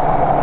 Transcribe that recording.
you